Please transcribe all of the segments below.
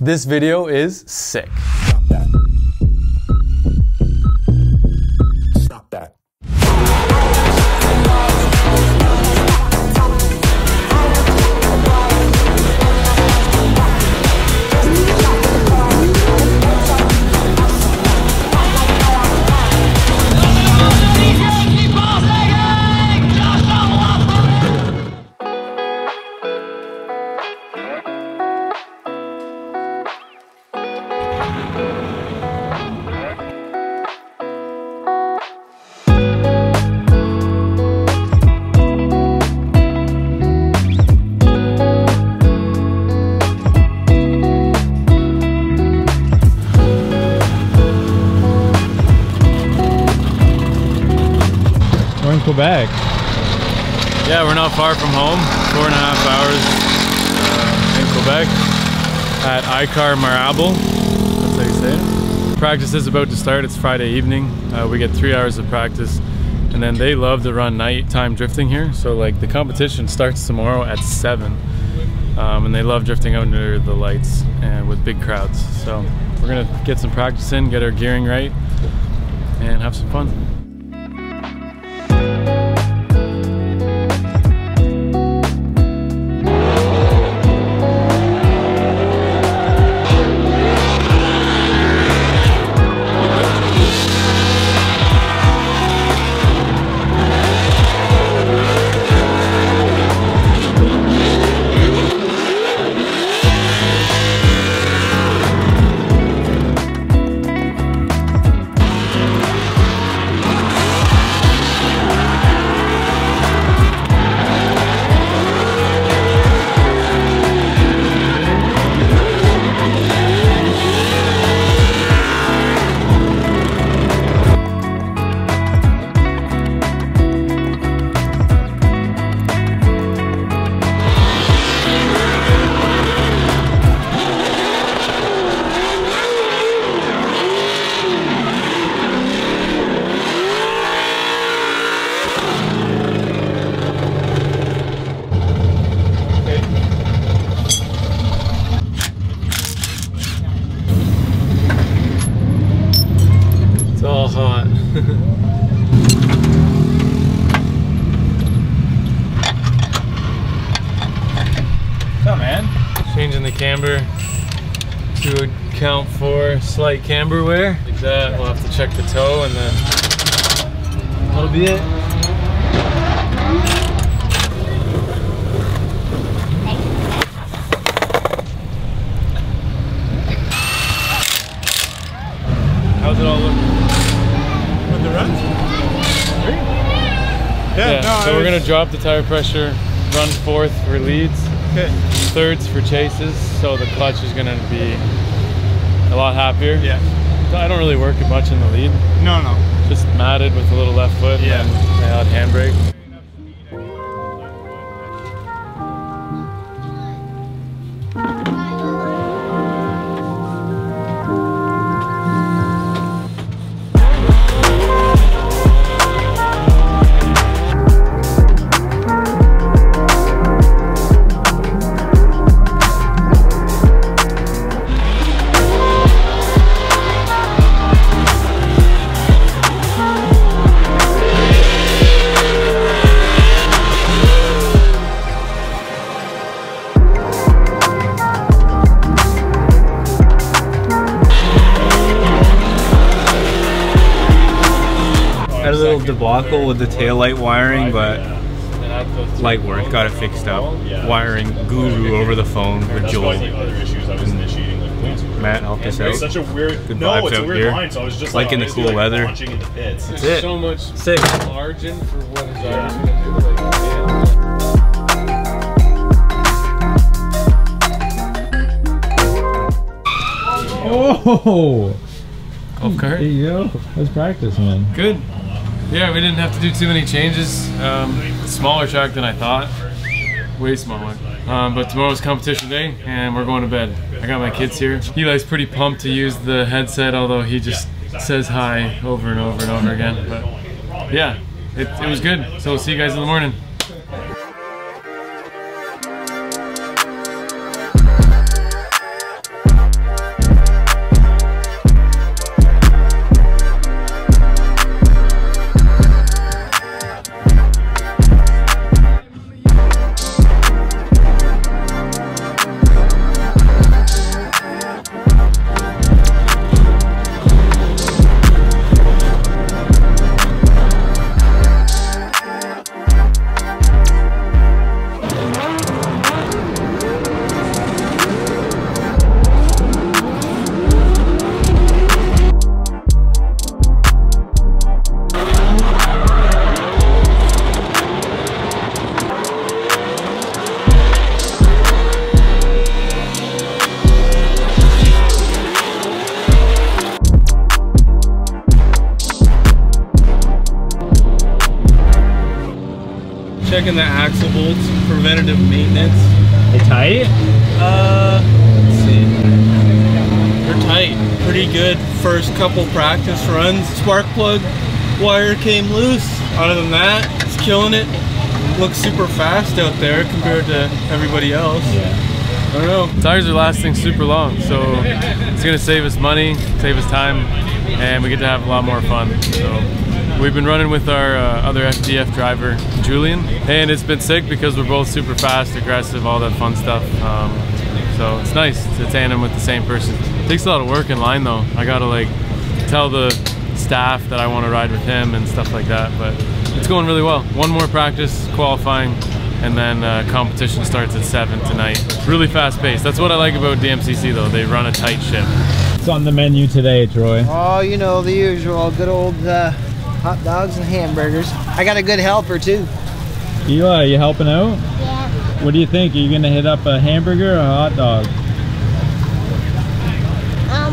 This video is sick. Quebec. Yeah, we're not far from home. Four and a half hours uh, in Quebec at Icar Mirabel. That's how you say it. Practice is about to start. It's Friday evening. Uh, we get three hours of practice. And then they love to run nighttime drifting here. So like the competition starts tomorrow at seven. Um, and they love drifting under the lights and with big crowds. So we're gonna get some practice in, get our gearing right, and have some fun. Changing the camber to account for slight camber wear. Like that, we'll have to check the toe and then that'll be it. How's it all look? With the runs? Yeah, Yeah, no, so we're gonna drop the tire pressure, run fourth for leads, Okay. thirds for chases, so the clutch is gonna be a lot happier. Yeah. I don't really work it much in the lead. No, no. Just matted with a little left foot Yeah. and the odd handbrake. Had little debacle with the taillight wiring, but light work, got it fixed up. Wiring guru over the phone with Joel. other I was initiating like points with. Matt helped us out. It's such a weird. Good no, vibes it's a out weird here. line. So I was just Liking the cool like, weather. launching in the pits. There's it. so much Sick. margin for what is Yeah. gonna do. Like, yeah. Oh, Golf cart. there you go. Let's practice, man. Good. Yeah, we didn't have to do too many changes. Um, smaller track than I thought. Way smaller. Um, but tomorrow's competition day, and we're going to bed. I got my kids here. Eli's pretty pumped to use the headset, although he just says hi over and over and over again. But yeah, it, it was good. So we'll see you guys in the morning. Pretty good first couple practice runs. Spark plug wire came loose. Other than that, it's killing it. Looks super fast out there compared to everybody else. Yeah. I don't know. Tires are lasting super long, so it's gonna save us money, save us time, and we get to have a lot more fun. So we've been running with our uh, other FDF driver, Julian, and it's been sick because we're both super fast, aggressive, all that fun stuff. Um, so it's nice to tandem with the same person. Takes a lot of work in line though. I gotta like tell the staff that I want to ride with him and stuff like that, but it's going really well. One more practice, qualifying, and then uh, competition starts at 7 tonight. Really fast paced. That's what I like about DMCC though. They run a tight ship. What's on the menu today, Troy? Oh, you know, the usual good old uh, hot dogs and hamburgers. I got a good helper too. Eli, are you helping out? Yeah. What do you think? Are you gonna hit up a hamburger or a hot dog? Um,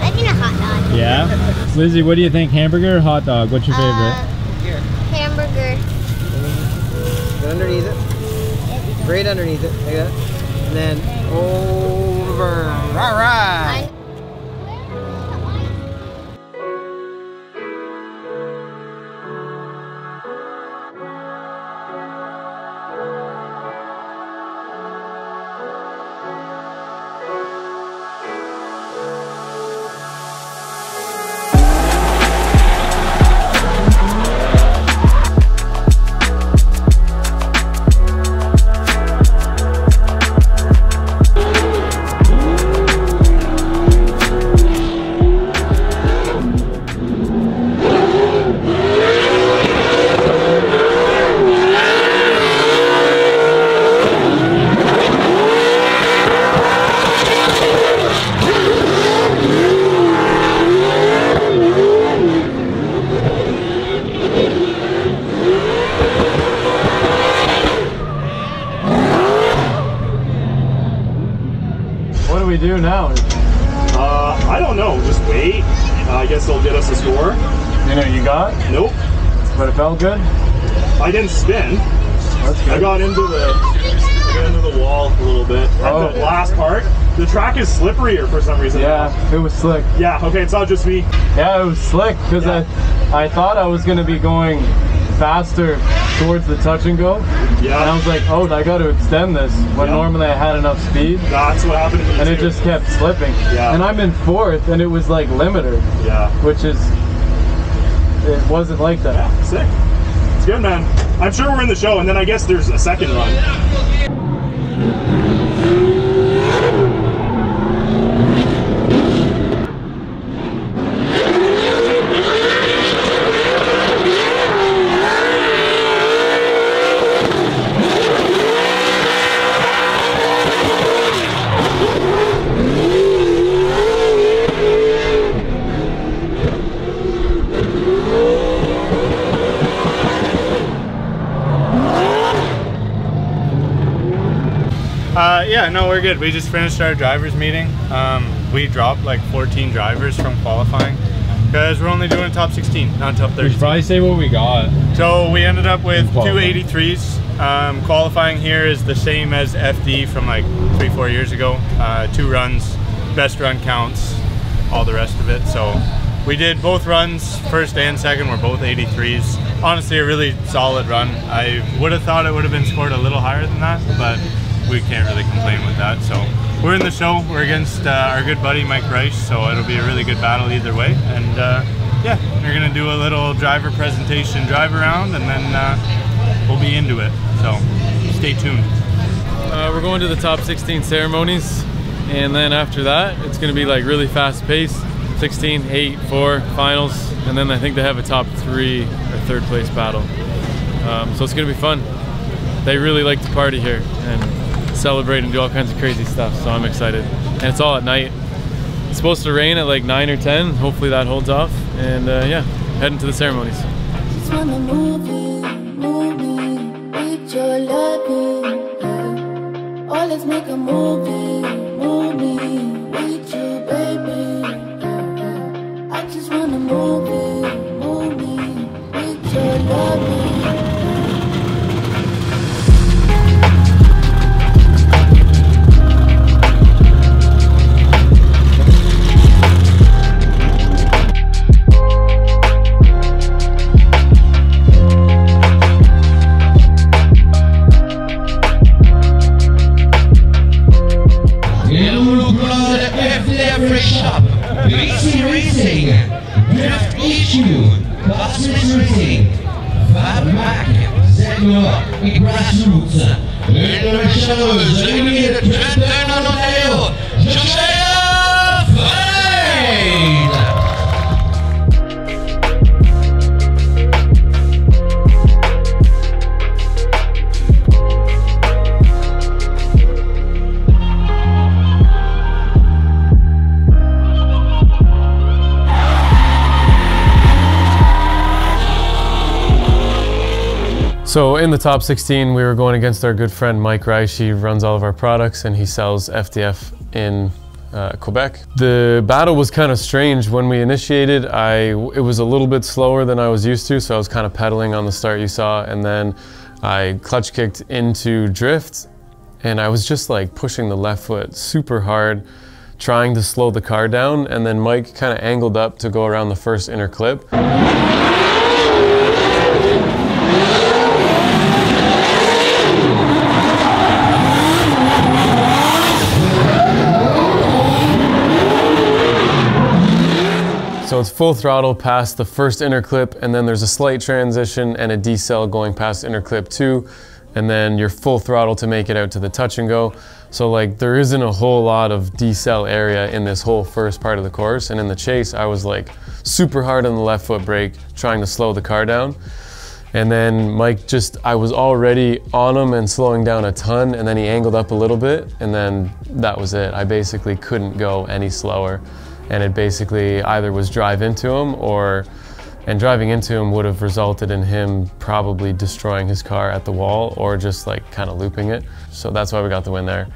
I think a hot dog. Yeah? Lizzie, what do you think? Hamburger or hot dog? What's your favorite? Uh, hamburger. Get underneath it. Right underneath it. Like that. And then over. All right. Do now? Uh, I don't know. Just wait. Uh, I guess they'll get us a score. You know, you got, Nope. but it felt good. I didn't spin. That's I got into the I got into the wall a little bit. At Oh. the last part, the track is slipperier for some reason. Yeah, it was slick. Yeah. Okay. It's not just me. Yeah, it was slick because Yeah. I, I thought I was gonna be going faster towards the touch and go, Yeah. and I was like, oh, I got to extend this when Yeah. normally I had enough speed, That's what happened and it too. just kept slipping. Yeah. And I'm in fourth, and it was like limiter, Yeah. which is it wasn't like that. Yeah. Sick. It's good, man. I'm sure we're in the show, and then I guess there's a second run. Uh, yeah, no, we're good. We just finished our drivers meeting. Um, we dropped like 14 drivers from qualifying because we're only doing top 16, not top We 30. should probably say what we got. So we ended up with two Qualifying. 83s. Um, qualifying here is the same as FD from like three, four years ago. Uh, two runs, best run counts, all the rest of it. So we did both runs, first and second, were both 83s. Honestly, a really solid run. I would have thought it would have been scored a little higher than that, but we can't really complain with that. So we're in the show. We're against uh, our good buddy Mike Reich, so it'll be a really good battle either way. And uh, yeah, we're gonna do a little driver presentation, drive around, and then uh, we'll be into it. So stay tuned. Uh, we're going to the top 16 ceremonies, and then after that, it's going to be like really fast paced 16, 8, 4 finals, and then I think they have a top three or third place battle. Um, so it's going to be fun. They really like to party here and celebrate and do all kinds of crazy stuff, so I'm excited. And it's all at night. It's supposed to rain at like 9 or 10. Hopefully that holds off. And uh, yeah, heading to the ceremonies. Just wanna move move HQ, Cosmos Racing, Fab Mac, Zegno, Grassroots, International, Jimmy, Trenton, Ontario, Josiah So in the top 16, we were going against our good friend Mike Reich. He runs all of our products and he sells FDF in uh, Quebec. The battle was kind of strange. When we initiated, I it was a little bit slower than I was used to, so I was kind of pedaling on the start you saw, and then I clutch kicked into drift, and I was just like pushing the left foot super hard, trying to slow the car down, and then Mike kind of angled up to go around the first inner clip. So it's full throttle past the first inner clip, and then there's a slight transition and a decel going past inner clip two, and then you're full throttle to make it out to the touch and go. So like there isn't a whole lot of decel area in this whole first part of the course, and in the chase I was like super hard on the left foot brake, trying to slow the car down. And then Mike just, I was already on him and slowing down a ton, and then he angled up a little bit, and then that was it. I basically couldn't go any slower and it basically either was drive into him or and driving into him would have resulted in him probably destroying his car at the wall or just like kind of looping it. So that's why we got the win there.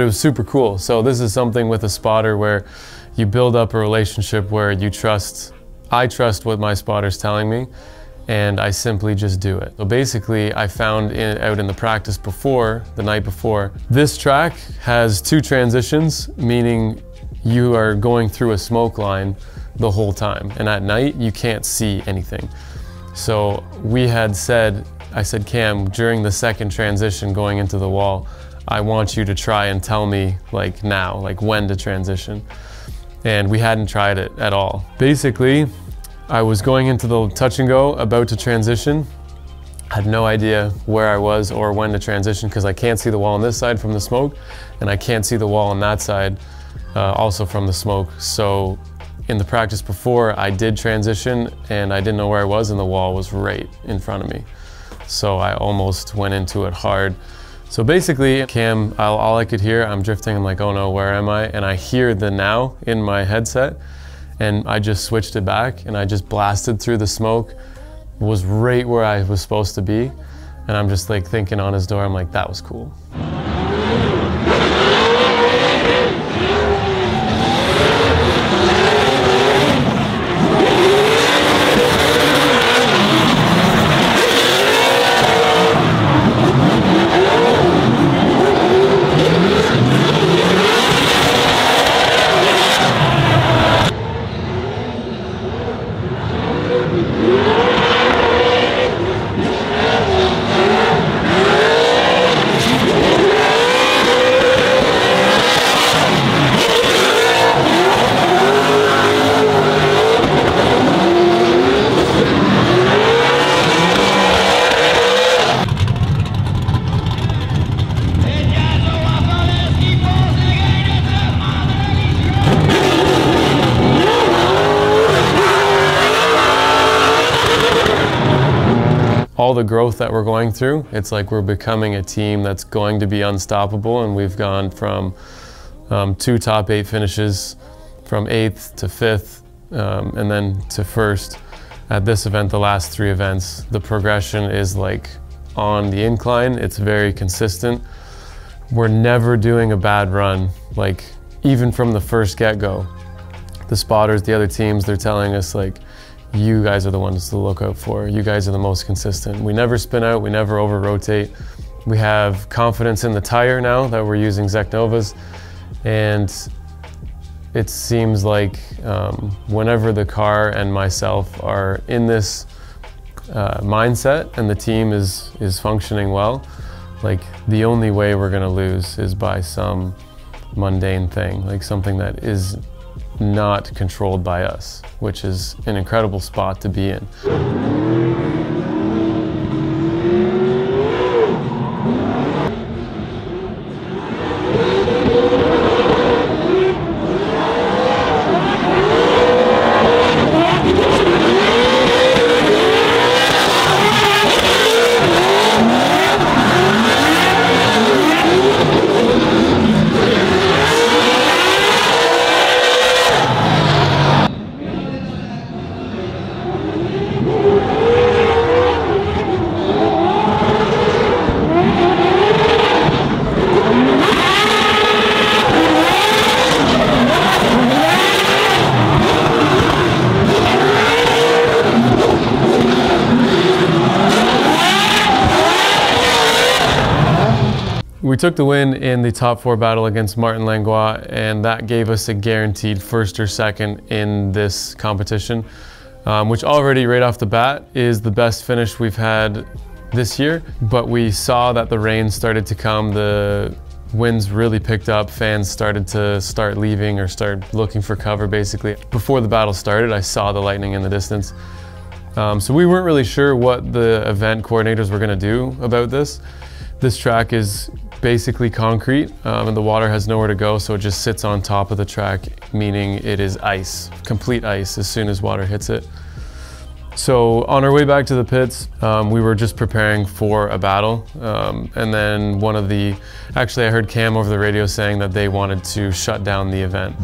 But it was super cool. So this is something with a spotter where you build up a relationship where you trust, I trust what my spotter's telling me and I simply just do it. So basically I found in, out in the practice before, the night before, this track has two transitions, meaning you are going through a smoke line the whole time. And at night you can't see anything. So we had said, I said, Cam, during the second transition going into the wall, I want you to try and tell me like now, like when to transition. And we hadn't tried it at all. Basically, I was going into the touch and go, about to transition. I had no idea where I was or when to transition because I can't see the wall on this side from the smoke and I can't see the wall on that side uh, also from the smoke. So in the practice before, I did transition and I didn't know where I was and the wall was right in front of me. So I almost went into it hard. So basically, Cam, all, all I could hear, I'm drifting, I'm like, oh no, where am I? And I hear the now in my headset, and I just switched it back, and I just blasted through the smoke, was right where I was supposed to be, and I'm just like thinking on his door, I'm like, that was cool. all the growth that we're going through, it's like we're becoming a team that's going to be unstoppable. And we've gone from um, two top eight finishes, from eighth to fifth, um, and then to first at this event, the last three events. The progression is like on the incline, it's very consistent. we're never doing a bad run, like even from the first get-go. The spotters, the other teams, they're telling us like, you guys are the ones to look out for. You guys are the most consistent. We never spin out, we never over rotate. We have confidence in the tire now that we're using Zeknovas. And it seems like um, whenever the car and myself are in this uh, mindset and the team is, is functioning well, like the only way we're gonna lose is by some mundane thing, like something that is not controlled by us, which is an incredible spot to be in. Took the win in the top four battle against Martin Langlois, and that gave us a guaranteed first or second in this competition, um, which already right off the bat is the best finish we've had this year. But we saw that the rain started to come, the winds really picked up, fans started to start leaving or start looking for cover basically. Before the battle started, I saw the lightning in the distance. Um, so we weren't really sure what the event coordinators were going to do about this. This track is basically concrete um, and the water has nowhere to go so it just sits on top of the track meaning it is ice, complete ice as soon as water hits it. So on our way back to the pits, um, we were just preparing for a battle. Um, and then one of the, actually I heard Cam over the radio saying that they wanted to shut down the event.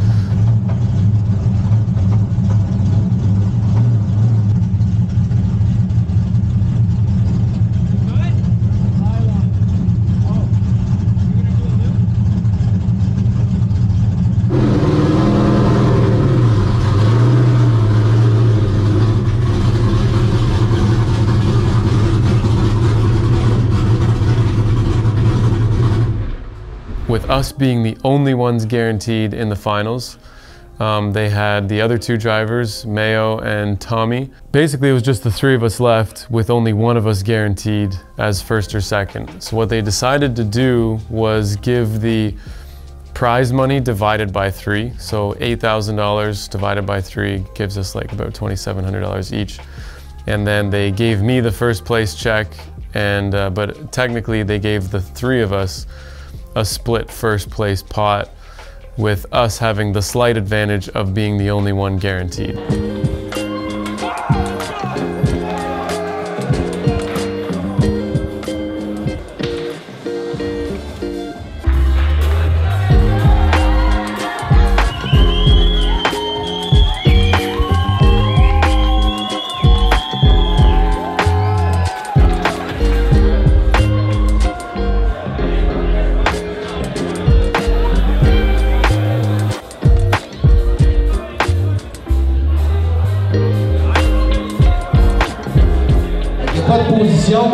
Us being the only ones guaranteed in the finals. Um, they had the other two drivers, Mayo and Tommy. Basically, it was just the three of us left with only one of us guaranteed as first or second. So what they decided to do was give the prize money divided by three. So $8,000 divided by three gives us like about $2,700 each. And then they gave me the first place check, and uh, but technically they gave the three of us a split first place pot with us having the slight advantage of being the only one guaranteed.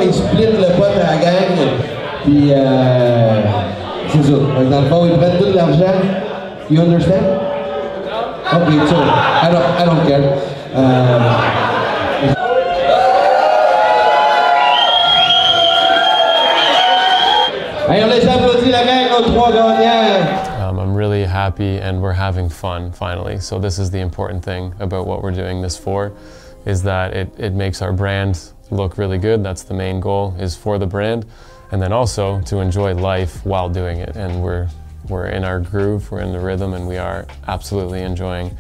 Mais il split le pot à la gang. Puis, euh, c'est ça. Dans le fond, ils prennent tout l'argent. You understand? Okay, so I don't, I don't care. Gagnants. Um, I'm really happy and we're having fun finally. So this is the important thing about what we're doing this for, is that it, it makes our brand look really good. That's the main goal, is for the brand. And then also to enjoy life while doing it. And we're, we're in our groove, we're in the rhythm, and we are absolutely enjoying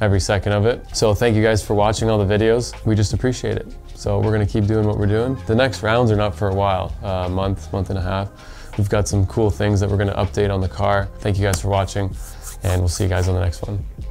every second of it. So thank you guys for watching all the videos. We just appreciate it. So we're gonna keep doing what we're doing. The next rounds are not for a while, a month, month and a half. We've got some cool things that we're gonna update on the car. Thank you guys for watching, and we'll see you guys on the next one.